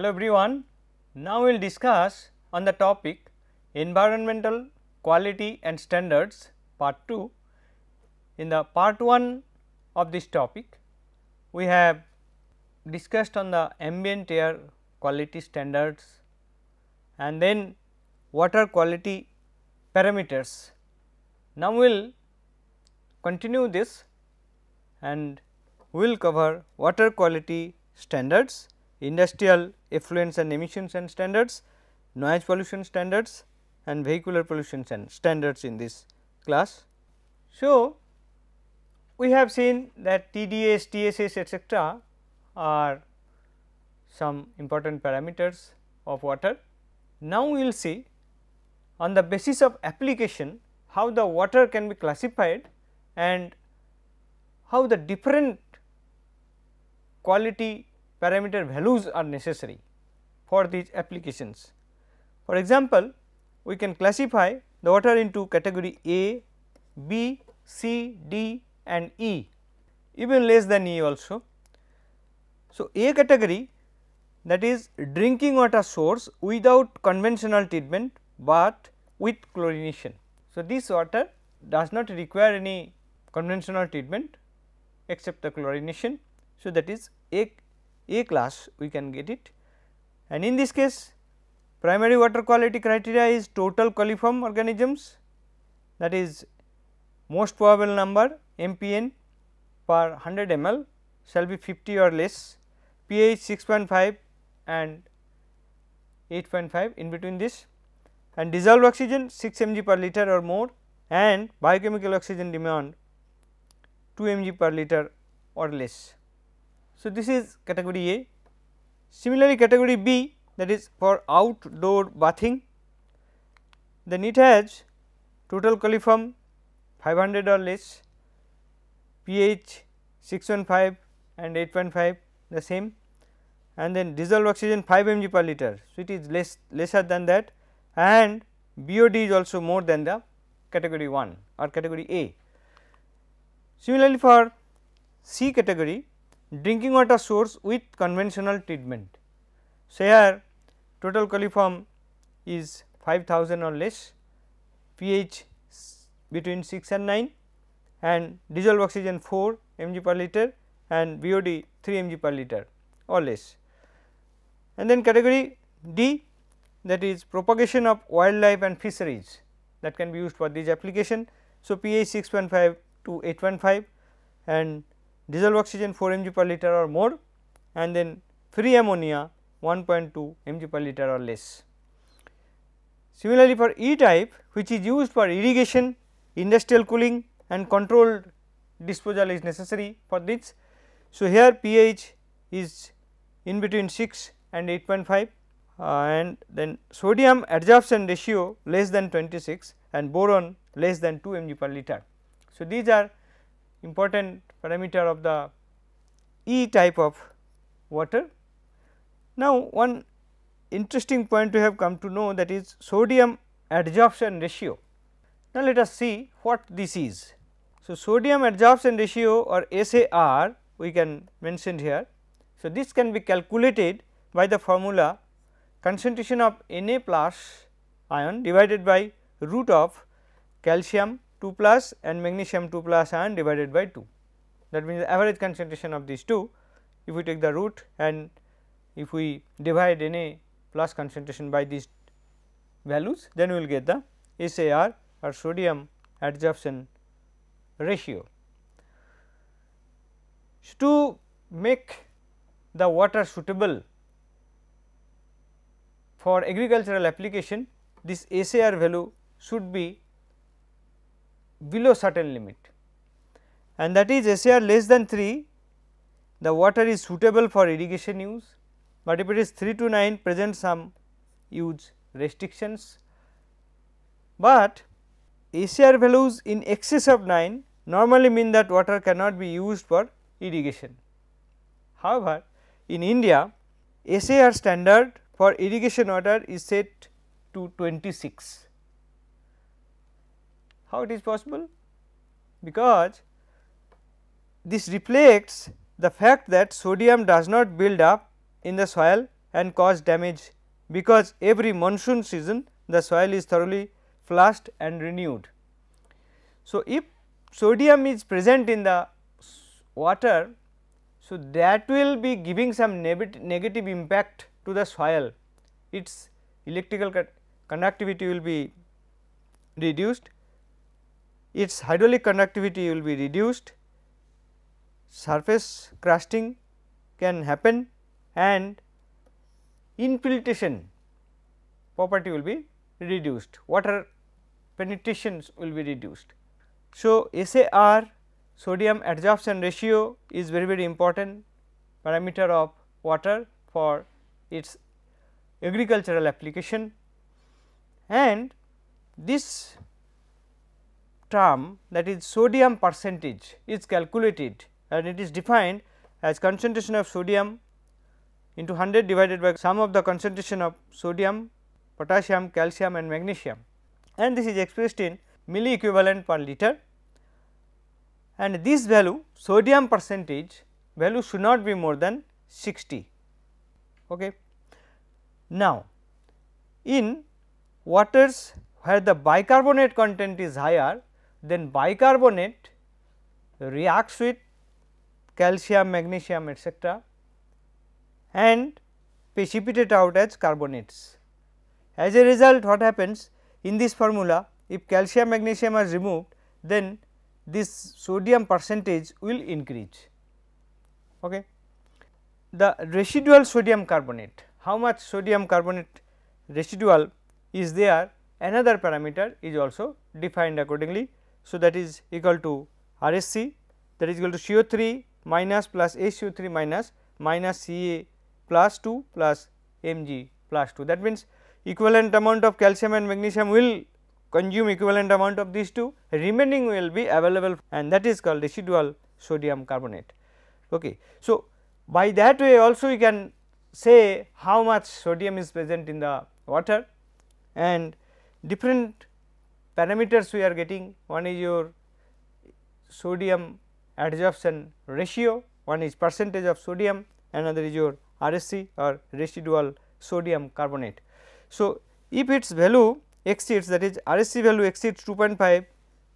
Hello everyone. Now we will discuss on the topic environmental quality and standards part 2. In the part 1 of this topic, we have discussed on the ambient air quality standards and then water quality parameters. Now, we will continue this and we will cover water quality standards, industrial effluents and emissions and standards, noise pollution standards and vehicular pollution and standards in this class. So, we have seen that TDS, TSS etcetera are some important parameters of water. Now, we will see on the basis of application how the water can be classified and how the different quality parameter values are necessary for these applications. For example, we can classify the water into category A, B, C, D and E even less than E also. So, A category that is drinking water source without conventional treatment, but with chlorination. So, this water does not require any conventional treatment except the chlorination. So, that is A, A class we can get it and in this case primary water quality criteria is total coliform organisms that is most probable number MPN per 100 ml shall be 50 or less, pH 6.5 and 8.5 in between this and dissolved oxygen 6 mg per liter or more and biochemical oxygen demand 2 mg per liter or less. So, this is category A. Similarly, category B that is for outdoor bathing, then it has total coliform 500 or less, pH 6.5 and 8.5 the same and then dissolved oxygen 5 mg per liter. So, it is less lesser than that and BOD is also more than the category 1 or category A. Similarly, for C category drinking water source with conventional treatment. So, here total coliform is 5000 or less, pH between 6 and 9 and dissolved oxygen 4 mg per liter and BOD 3 mg per liter or less. And then category D that is propagation of wildlife and fisheries that can be used for this application. So, pH 6.5 to 8.5 and dissolved oxygen 4 mg per liter or more and then free ammonia 1.2 mg per liter or less. Similarly, for E type which is used for irrigation, industrial cooling and controlled disposal is necessary for this. So, here pH is in between 6 and 8.5 uh, and then sodium adsorption ratio less than 26 and boron less than 2 mg per liter. So, these are important parameter of the E type of water. Now, one interesting point we have come to know that is sodium adsorption ratio. Now, let us see what this is. So, sodium adsorption ratio or SAR we can mention here. So, this can be calculated by the formula concentration of Na plus ion divided by root of calcium 2 plus and magnesium 2 plus ion divided by 2 that means the average concentration of these two if we take the root and if we divide Na plus concentration by these values then we will get the SAR or sodium adsorption ratio. So, to make the water suitable for agricultural application this SAR value should be below certain limit and that is SAR less than 3 the water is suitable for irrigation use, but if it is 3 to 9 present some use restrictions, but SAR values in excess of 9 normally mean that water cannot be used for irrigation. However, in India SAR standard for irrigation water is set to 26. How it is possible? Because this reflects the fact that sodium does not build up in the soil and cause damage because every monsoon season the soil is thoroughly flushed and renewed. So, if sodium is present in the water, so that will be giving some negative impact to the soil, its electrical conductivity will be reduced, its hydraulic conductivity will be reduced, surface crusting can happen and infiltration property will be reduced, water penetrations will be reduced. So, SAR sodium adsorption ratio is very very important parameter of water for its agricultural application and this term that is sodium percentage is calculated and it is defined as concentration of sodium into 100 divided by sum of the concentration of sodium, potassium, calcium and magnesium and this is expressed in milli equivalent per liter and this value sodium percentage value should not be more than 60. Okay. Now, in waters where the bicarbonate content is higher then bicarbonate reacts with calcium, magnesium etcetera and precipitate out as carbonates. As a result what happens in this formula if calcium magnesium are removed then this sodium percentage will increase. Okay. The residual sodium carbonate, how much sodium carbonate residual is there another parameter is also defined accordingly. So, that is equal to RSC that is equal to CO3 minus plus HCO3 minus minus Ca plus 2 plus Mg plus 2 that means equivalent amount of calcium and magnesium will consume equivalent amount of these two remaining will be available and that is called residual sodium carbonate. Okay. So, by that way also you can say how much sodium is present in the water and different parameters we are getting one is your sodium adsorption ratio, one is percentage of sodium, another is your RSC or residual sodium carbonate. So, if its value exceeds that is RSC value exceeds 2.5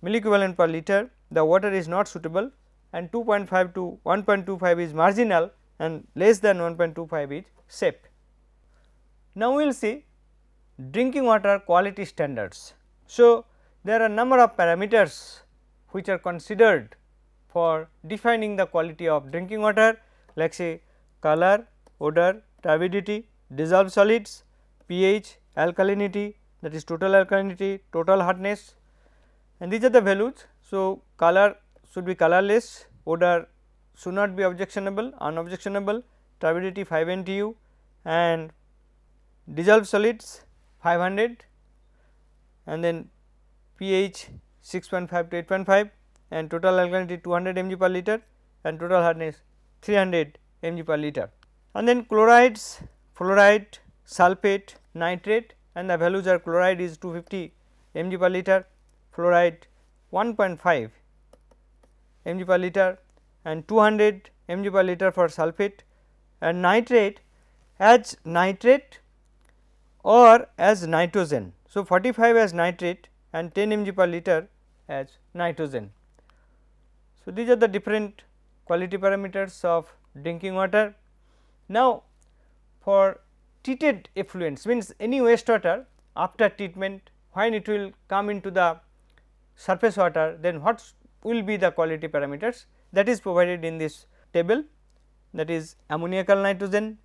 milliequivalent per liter the water is not suitable and 2.5 to 1.25 is marginal and less than 1.25 is safe. Now, we will see drinking water quality standards. So, there are number of parameters which are considered for defining the quality of drinking water. Like say color, odor, turbidity, dissolved solids, pH, alkalinity, that is total alkalinity, total hardness. And these are the values. So, color should be colorless, odor should not be objectionable, unobjectionable, turbidity 5 NTU and dissolved solids 500 and then pH 6.5 to 8.5 and total alkalinity 200 mg per liter and total hardness 300 mg per liter. And then chlorides, fluoride, sulphate, nitrate and the values are chloride is 250 mg per liter, fluoride 1.5 mg per liter and 200 mg per liter for sulphate and nitrate as nitrate or as nitrogen. So, 45 as nitrate and 10 mg per liter as nitrogen. So, these are the different quality parameters of drinking water. Now, for treated effluents means any wastewater after treatment when it will come into the surface water then what will be the quality parameters that is provided in this table that is ammoniacal nitrogen,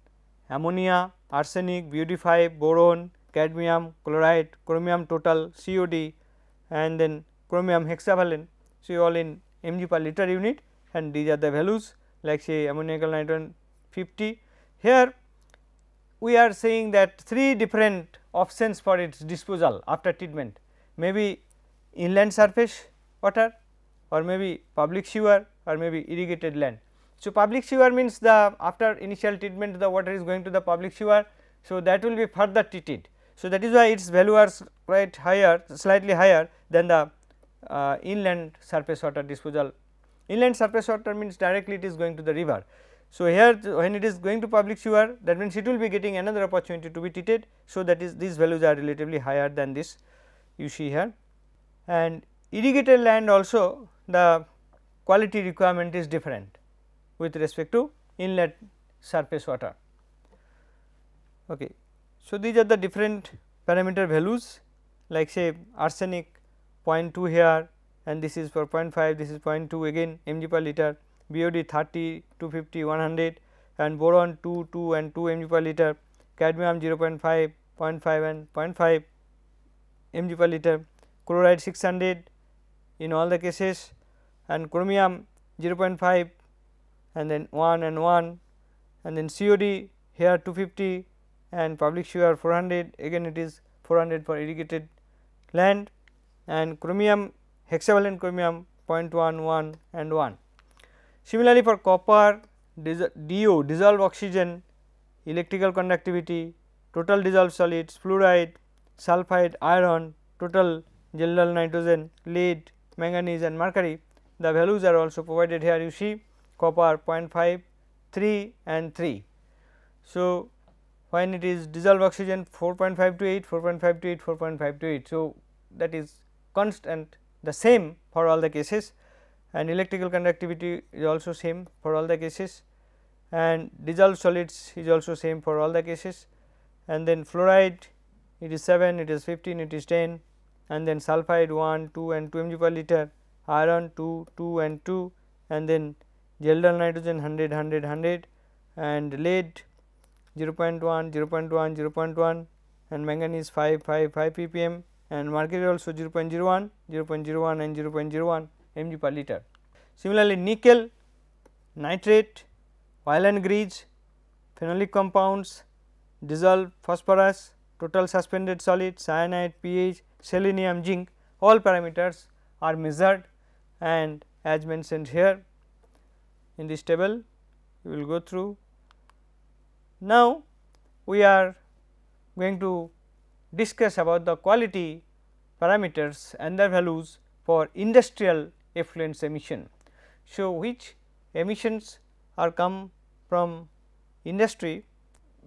ammonia, arsenic, BOD5, boron, cadmium, chloride, chromium total, COD and then chromium hexavalent. So, all in mg per liter unit and these are the values like say ammoniacal nitrogen 50. Here we are saying that three different options for its disposal after treatment maybe inland surface water or maybe public sewer or maybe irrigated land. So, public sewer means the after initial treatment the water is going to the public sewer. So, that will be further treated. So, that is why its value are quite higher slightly higher than the uh, inland surface water disposal. Inland surface water means directly it is going to the river. So, here when it is going to public sewer that means it will be getting another opportunity to be treated. So, that is these values are relatively higher than this you see here and irrigated land also the quality requirement is different with respect to inlet surface water. Okay. So, these are the different parameter values like say arsenic 0.2 here and this is for 0.5 this is 0.2 again mg per liter BOD 30, 250, 100 and boron 2, 2 and 2 mg per liter, cadmium 0.5, 0.5 and 0.5 mg per liter, chloride 600 in all the cases and chromium 0.5 and then 1 and 1 and then COD here 250 and public sewer 400 again it is 400 for irrigated land and chromium hexavalent chromium 0.11 and 1. Similarly, for copper DO dissolved oxygen, electrical conductivity, total dissolved solids, fluoride, sulphide, iron, total Kjeldahl nitrogen, lead, manganese and mercury. The values are also provided here you see copper 0.5, 3 and 3. So, when it is dissolved oxygen 4.5 to 8, 4.5 to 8, 4.5 to 8. So, that is constant the same for all the cases. And electrical conductivity is also same for all the cases. And dissolved solids is also same for all the cases. And then fluoride it is 7 it is 15 it is 10 and then sulphide 1 2 and 2 mg per liter iron 2 2 and 2 and then Kjeldahl nitrogen 100 100 100 and lead 0 0.1 0 0.1 0 0.1 and manganese 5 5 5 ppm and mercury also 0 0.01 0 0.01 and 0 0.01 mg per liter. Similarly, nickel, nitrate, oil and grease, phenolic compounds, dissolved phosphorus, total suspended solid, cyanide, pH, selenium, zinc all parameters are measured and as mentioned here in this table we will go through. Now, we are going to discuss about the quality parameters and their values for industrial effluents emission. So, which emissions are come from industry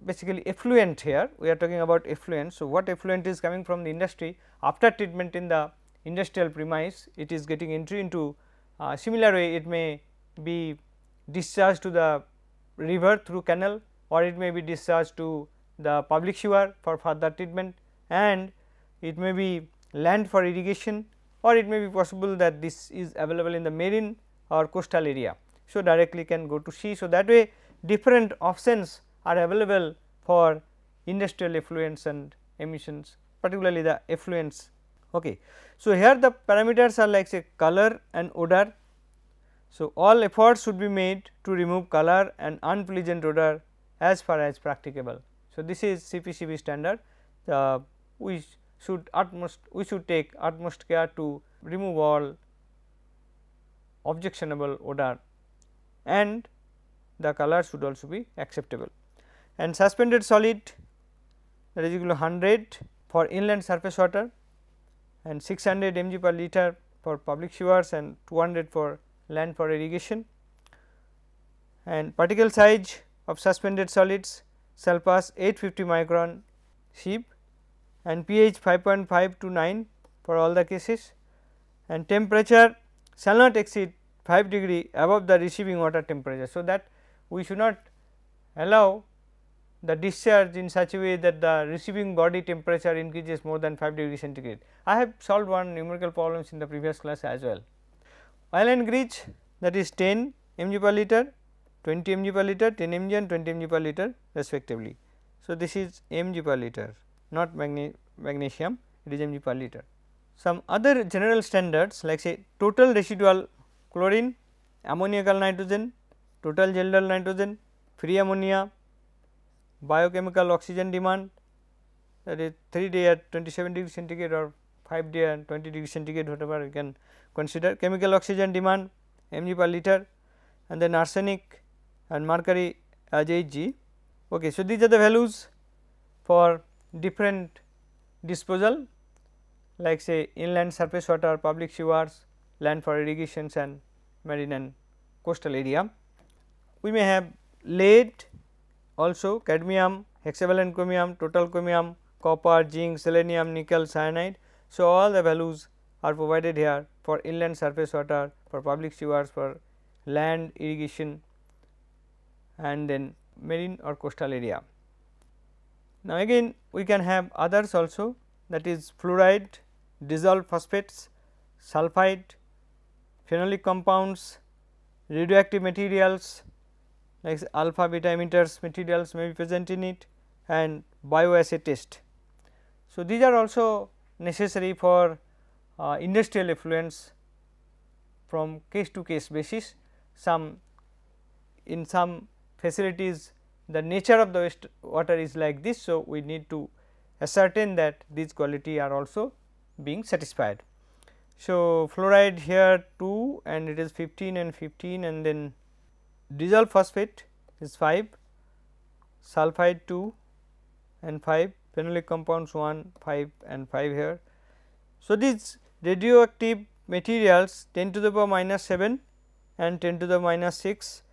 basically effluent here we are talking about effluent. So, what effluent is coming from the industry after treatment in the industrial premise it is getting entry into uh, similar way it may be discharged to the river through canal or it may be discharged to the public sewer for further treatment and it may be land for irrigation or it may be possible that this is available in the marine or coastal area. So, directly can go to sea. So, that way different options are available for industrial effluents and emissions particularly the effluents. Okay. So, here the parameters are like say color and odor. So, all efforts should be made to remove color and unpleasant odor as far as practicable. So, this is CPCB standard uh, we should utmost we should take utmost care to remove all objectionable odor and the color should also be acceptable. And suspended solid that is equal to 100 for inland surface water and 600 mg per liter for public sewers and 200 for land for irrigation and particle size of suspended solids shall pass 850 micron sieve and pH 5.5 to 9 for all the cases and temperature shall not exceed 5 degree above the receiving water temperature. So, that we should not allow the discharge in such a way that the receiving body temperature increases more than 5 degree centigrade. I have solved one numerical problems in the previous class as well. Oil and grease that is 10 mg per liter, 20 mg per liter, 10 mg and 20 mg per liter respectively. So, this is mg per liter not magne magnesium it is mg per liter. Some other general standards like say total residual chlorine, ammoniacal nitrogen, total Kjeldahl nitrogen, free ammonia, biochemical oxygen demand that is 3 day at 27 degree centigrade or 5 day at 20 degree centigrade whatever you can consider chemical oxygen demand mg per liter and then arsenic and mercury as Hg. Okay, so, these are the values for different disposal like say inland surface water, public sewers, land for irrigations and marine and coastal area. We may have lead also cadmium, hexavalent chromium, total chromium, copper, zinc, selenium, nickel, cyanide. So, all the values are provided here for inland surface water, for public sewers, for land irrigation and then marine or coastal area. Now, again we can have others also that is fluoride, dissolved phosphates, sulphide, phenolic compounds, radioactive materials like alpha beta emitters materials may be present in it and bioassay test. So, these are also necessary for uh, industrial effluents from case to case basis. Some in some facilities the nature of the waste water is like this. So, we need to ascertain that these quality are also being satisfied. So, fluoride here 2 and it is 15 and 15 and then dissolved phosphate is 5, sulphide 2 and 5, phenolic compounds 1, 5 and 5 here. So, these radioactive materials 10 to the power minus 7 and 10 to the minus 6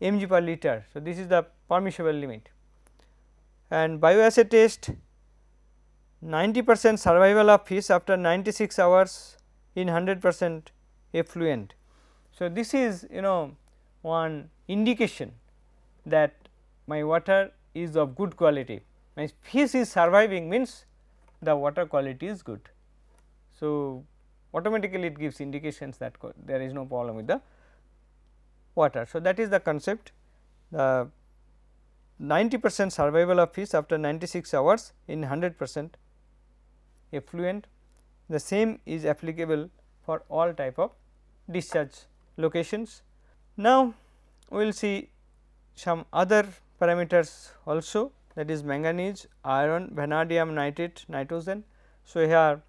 mg per liter. So, this is the permissible limit and bioassay test 90 percent survival of fish after 96 hours in 100 percent effluent. So, this is you know one indication that my water is of good quality, my fish is surviving means the water quality is good. So, automatically it gives indications that there is no problem with the water. So, that is the concept the 90 percent survival of fish after 96 hours in 100 percent effluent. The same is applicable for all type of discharge locations. Now, we will see some other parameters also that is manganese, iron, vanadium nitrate, nitrogen. So, here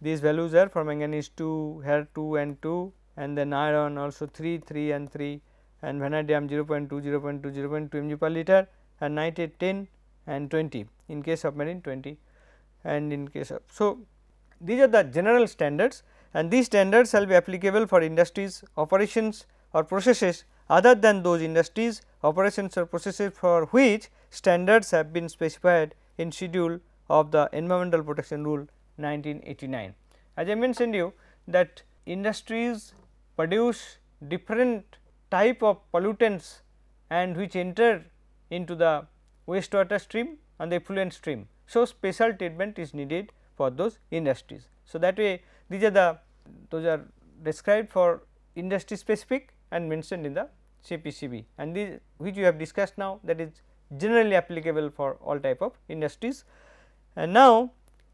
these values are for manganese 2, here 2 and 2 and then iron also 3, 3 and 3 and vanadium 0 0.2, 0 0.2, 0 0.2 mg per liter and nitrate 10 and 20 in case of marine 20 and in case of. So, these are the general standards and these standards shall be applicable for industries operations or processes other than those industries operations or processes for which standards have been specified in schedule of the environmental protection rule 1989. As I mentioned you that industries produce different type of pollutants and which enter into the wastewater stream and the effluent stream. So, special treatment is needed for those industries. So, that way these are the those are described for industry specific and mentioned in the CPCB and these which we have discussed now that is generally applicable for all type of industries. And now,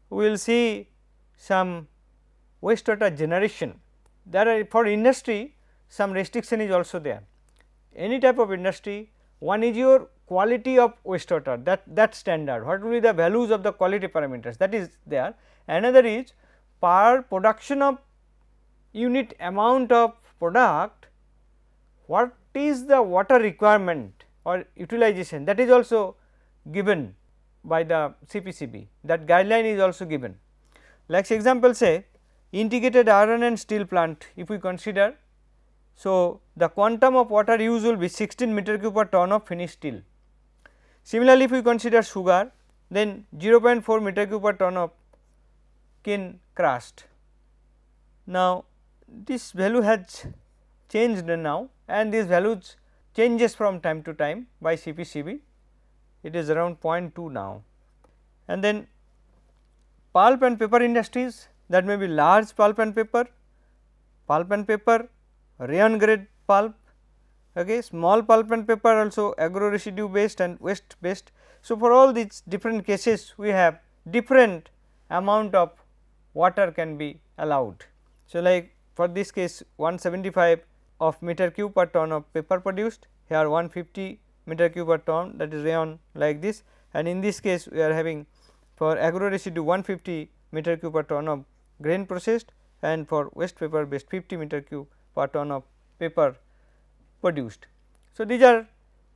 we will see some wastewater generation. There are for industry some restriction is also there. Any type of industry one is your quality of wastewater that that standard what will be the values of the quality parameters that is there. Another is per production of unit amount of product what is the water requirement or utilization that is also given by the CPCB that guideline is also given. Like example say integrated iron and steel plant if we consider. So, the quantum of water used will be 16 meter cube per ton of finished steel. Similarly, if we consider sugar then 0.4 meter cube per ton of cane crushed. Now, this value has changed now and these values changes from time to time by CPCB it is around 0.2 now. And then pulp and paper industries that may be large pulp and paper, pulp and paper, rayon grade pulp, okay, small pulp and paper also agro residue based and waste based. So, for all these different cases we have different amount of water can be allowed. So, like for this case 175 of meter cube per ton of paper produced, here 150 meter cube per ton that is rayon like this and in this case we are having for agro residue 150 meter cube per ton of grain processed and for waste paper based 50 meter cube per ton of paper produced. So, these are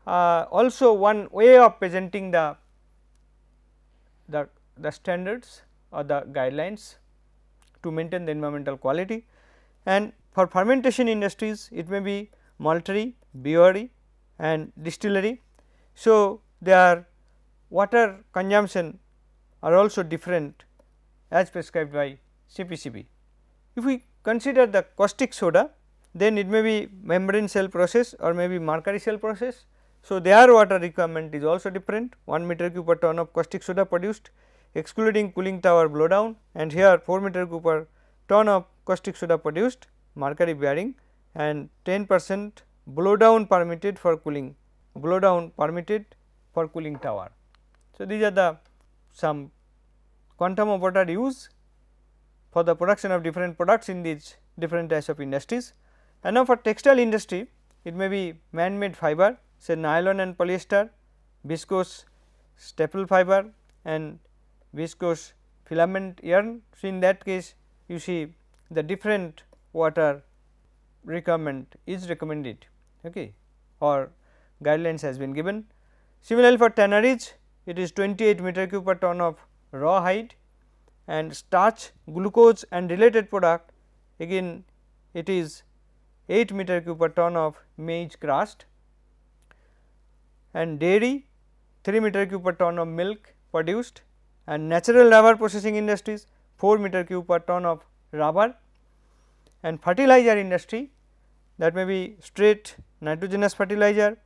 uh, also one way of presenting the, the, the standards or the guidelines to maintain the environmental quality and for fermentation industries it may be maltery, brewery, and distillery. So, their water consumption are also different as prescribed by CPCB. If we consider the caustic soda then it may be membrane cell process or maybe mercury cell process. So, their water requirement is also different 1 meter cube per ton of caustic soda produced excluding cooling tower blowdown and here 4 meter cube per ton of caustic soda produced mercury bearing and 10 percent blowdown permitted for cooling blowdown permitted for cooling tower. So, these are the some quantum of water used for the production of different products in these different types of industries. And now for textile industry it may be man made fiber say nylon and polyester, viscose staple fiber and viscose filament yarn. So, in that case you see the different water requirement is recommended okay, or guidelines has been given. Similarly, for tanneries it is 28 meter cube per ton of raw hide and starch, glucose and related product again it is 8 meter cube per ton of maize crust and dairy 3 meter cube per ton of milk produced and natural rubber processing industries 4 meter cube per ton of rubber and fertilizer industry that may be straight nitrogenous fertilizer,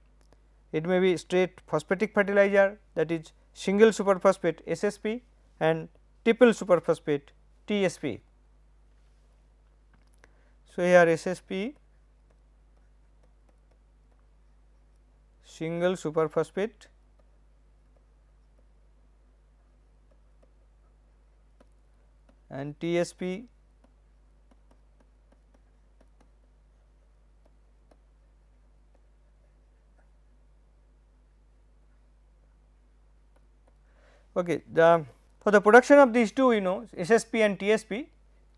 it may be straight phosphatic fertilizer that is single superphosphate SSP and triple superphosphate TSP. So, here SSP single superphosphate. And TSP Okay, the for the production of these two you know SSP and TSP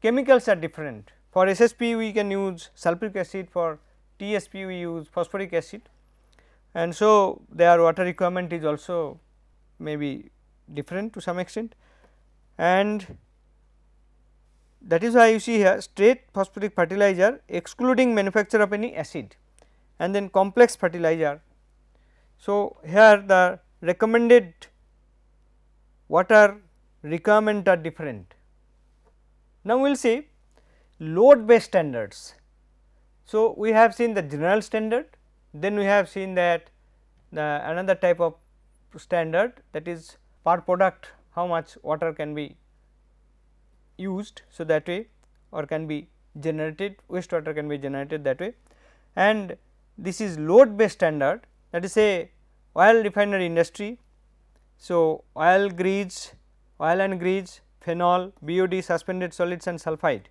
chemicals are different. For SSP we can use sulfuric acid, for TSP we use phosphoric acid and so their water requirement is also maybe different to some extent and that is why you see here straight phosphoric fertilizer excluding manufacture of any acid and then complex fertilizer. So, here the recommended water requirement are different. Now, we will see load based standards. So, we have seen the general standard, then we have seen that the another type of standard that is per product how much water can be used. So, that way or can be generated wastewater can be generated that way and this is load based standard that is say oil refinery industry so, oil grease, oil and grease, phenol, BOD, suspended solids and sulphide.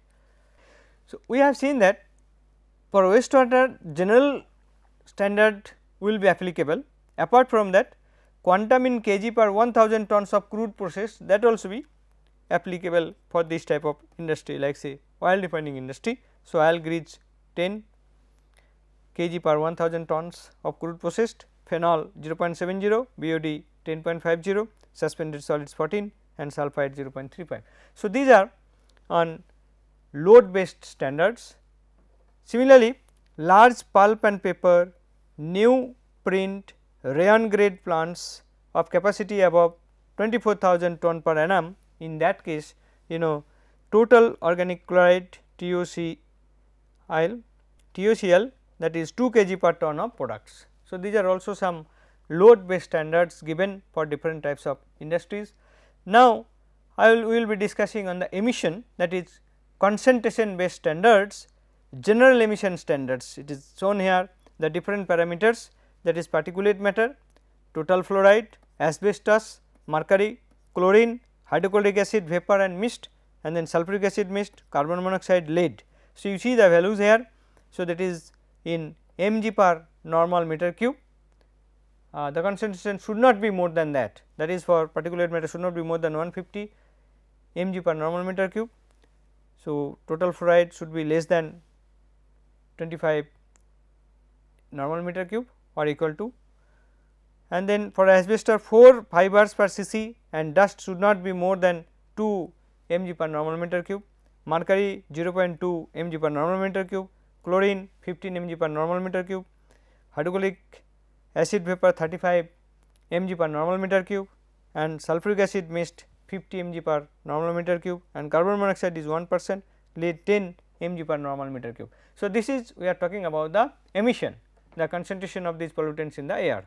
So, we have seen that for wastewater general standard will be applicable apart from that quantum in kg per 1000 tons of crude process that also be applicable for this type of industry like say oil refining industry. So, oil grease 10 kg per 1000 tons of crude processed, phenol 0.70, BOD 10.50, suspended solids 14 and sulphide 0.35. So, these are on load based standards. Similarly, large pulp and paper, new print, rayon grade plants of capacity above 24,000 ton per annum in that case you know total organic chloride TOCL TOCL that is 2 kg per ton of products. So, these are also some load based standards given for different types of industries. Now, I will we will be discussing on the emission that is concentration based standards, general emission standards. It is shown here the different parameters that is particulate matter, total fluoride, asbestos, mercury, chlorine, hydrochloric acid, vapor and mist and then sulfuric acid mist, carbon monoxide, lead. So, you see the values here. So, that is in mg per normal meter cube uh, the concentration should not be more than that that is for particulate matter should not be more than 150 mg per normal meter cube. So, total fluoride should be less than 25 normal meter cube or equal to and then for asbestos 4 fibers per cc and dust should not be more than 2 mg per normal meter cube, mercury 0.2 mg per normal meter cube, chlorine 15 mg per normal meter cube, hydrochloric acid vapor 35 mg per normal meter cube. And sulfuric acid mist 50 mg per normal meter cube. And carbon monoxide is 1 percent lead 10 mg per normal meter cube. So, this is we are talking about the emission the concentration of these pollutants in the air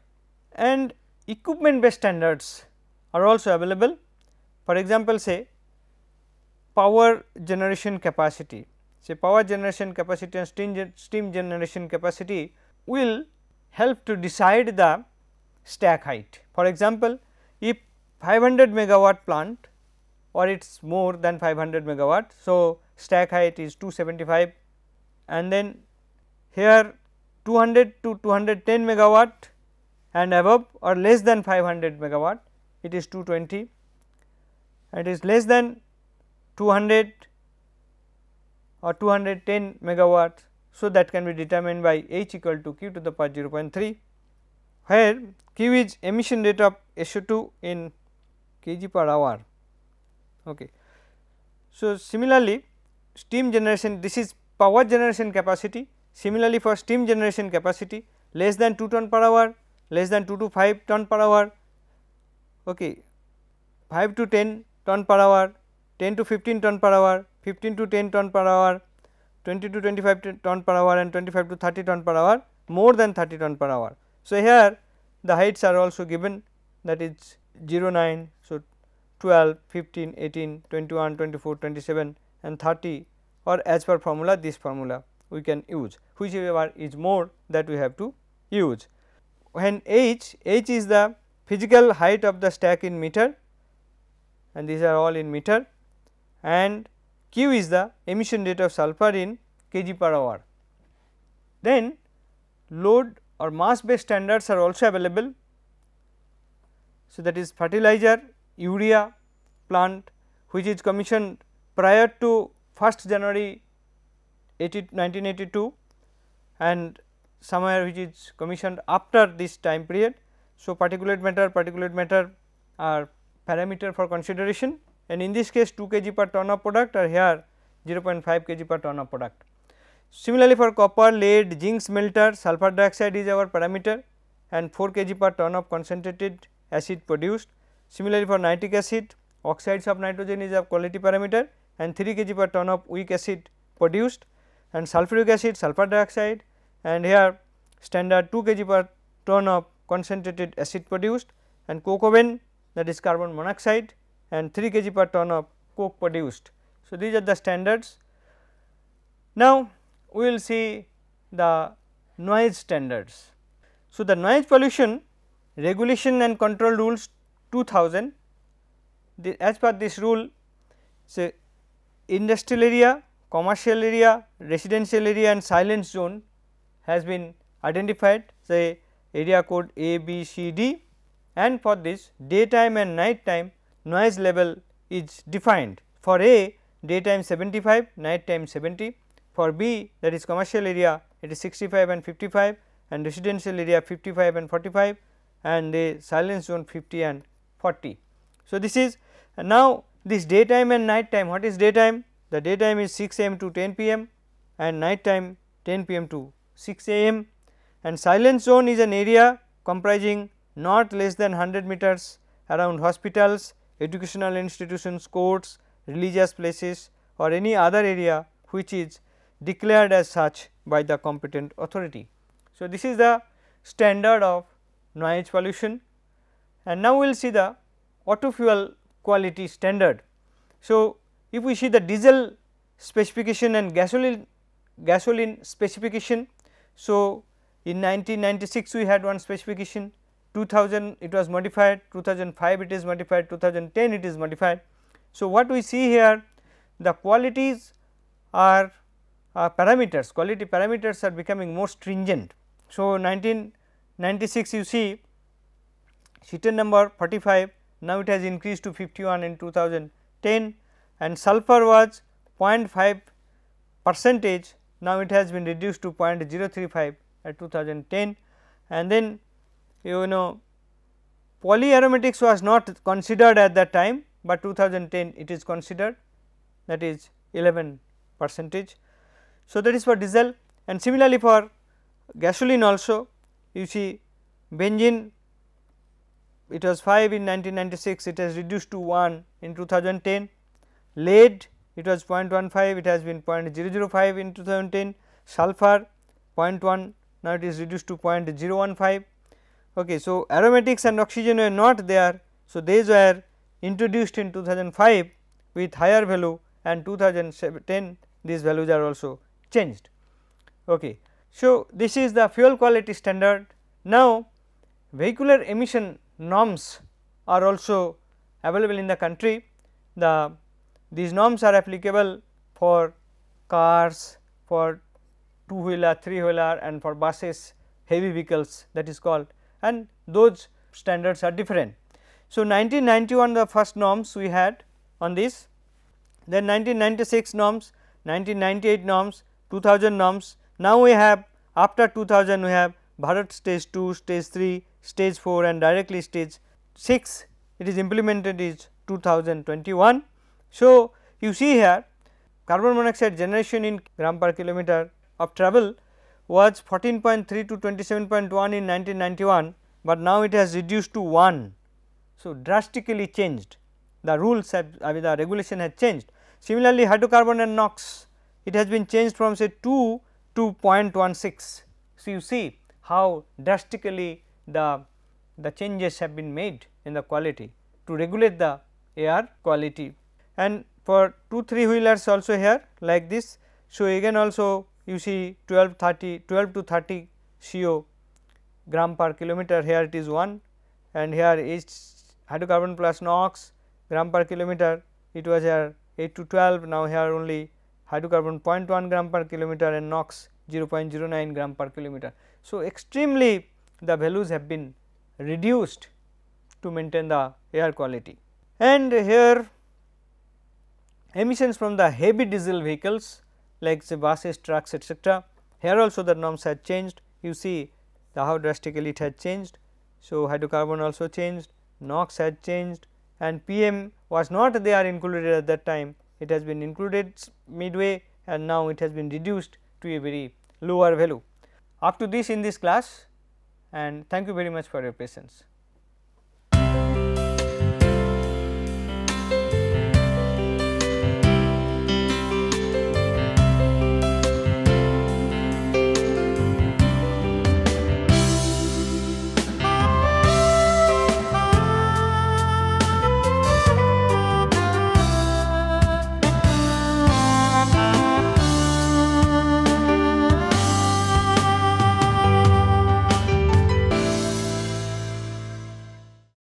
and equipment based standards are also available. For example, say power generation capacity say power generation capacity and steam, steam generation capacity will help to decide the stack height. For example, if 500 megawatt plant or it is more than 500 megawatt. So, stack height is 275 and then here 200 to 210 megawatt and above or less than 500 megawatt it is 220 it is less than 200 or 210 megawatt. So, that can be determined by H equal to Q to the power 0.3 where Q is emission rate of SO2 in kg per hour. Okay. So, similarly, steam generation this is power generation capacity similarly for steam generation capacity less than 2 ton per hour less than 2 to 5 ton per hour okay 5 to 10 ton per hour 10 to 15 ton per hour 15 to 10 ton per hour 20 to 25 ton per hour and 25 to 30 ton per hour more than 30 ton per hour. So, here the heights are also given that is 0 9. So, 12, 15, 18, 21, 24, 27 and 30 or as per formula this formula we can use whichever is more that we have to use. When h, h is the physical height of the stack in meter and these are all in meter and q is the emission rate of sulphur in kg per hour. Then load or mass based standards are also available. So, that is fertilizer urea plant which is commissioned prior to 1st January 1982 and somewhere which is commissioned after this time period. So, particulate matter, particulate matter are parameter for consideration and in this case 2 kg per ton of product or here 0.5 kg per ton of product. Similarly, for copper, lead, zinc smelter, sulfur dioxide is our parameter and 4 kg per ton of concentrated acid produced. Similarly, for nitric acid oxides of nitrogen is a quality parameter and 3 kg per ton of weak acid produced and sulfuric acid sulfur dioxide and here standard 2 kg per ton of concentrated acid produced and coke oven that is carbon monoxide and 3 kg per ton of coke produced. So, these are the standards. Now, we will see the noise standards. So, the noise pollution regulation and control rules 2000 the, as per this rule say industrial area, commercial area, residential area and silence zone has been identified say area code A, B, C, D and for this daytime and night time noise level is defined. For A daytime 75, night time 70, for B that is commercial area it is 65 and 55 and residential area 55 and 45 and the silence zone 50 and 40. So, this is now this daytime and night time what is daytime? The daytime is 6 am to 10 pm and night time 10 pm to 6 am and silence zone is an area comprising not less than 100 meters around hospitals, educational institutions, courts, religious places or any other area which is declared as such by the competent authority. So, this is the standard of noise pollution and now we will see the auto fuel quality standard. So, if we see the diesel specification and gasoline gasoline specification. So, in 1996 we had one specification 2000 it was modified 2005 it is modified 2010 it is modified. So, what we see here the qualities are uh, parameters quality parameters are becoming more stringent. So, 1996 you see Cetane number 45 now it has increased to 51 in 2010 and sulfur was 0.5 percentage. Now it has been reduced to 0.035 at 2010 and then you know polyaromatics was not considered at that time, but 2010 it is considered that is 11 percentage. So, that is for diesel. And similarly for gasoline also you see benzene it was 5 in 1996 it has reduced to 1 in 2010 lead it was 0.15 it has been 0.005 in 2010 sulfur 0.1 now it is reduced to 0.015 okay so aromatics and oxygen were not there so these were introduced in 2005 with higher value and 2010 these values are also changed. Okay so this is the fuel quality standard. Now vehicular emission norms are also available in the country. The these norms are applicable for cars, for two wheeler, three wheeler and for buses, heavy vehicles that is called and those standards are different. So, 1991 the first norms we had on this, then 1996 norms, 1998 norms, 2000 norms. Now, we have after 2000 we have Bharat stage 2, stage 3, stage 4 and directly stage 6 it is implemented is 2021. So, you see here carbon monoxide generation in gram per kilometer of travel was 14.3 to 27.1 in 1991, but now it has reduced to 1. So, drastically changed the rules have I mean the regulation has changed. Similarly, hydrocarbon and NOx it has been changed from say 2 to 0.16. So, you see how drastically the, the changes have been made in the quality to regulate the air quality and for 2 3 wheelers also here like this. So, again also you see 12 30 12 to 30 CO gram per kilometer here it is 1 and here is hydrocarbon plus NOx gram per kilometer it was here 8 to 12 now here only hydrocarbon 0.1 gram per kilometer and NOx 0.09 gram per kilometer. So, extremely the values have been reduced to maintain the air quality. And here emissions from the heavy diesel vehicles like say buses, trucks etc. Here also the norms had changed you see the how drastically it had changed. So, hydrocarbon also changed, NOx had changed and PM was not there included at that time it has been included midway and now it has been reduced to a very lower value. Up to this in this class and thank you very much for your patience.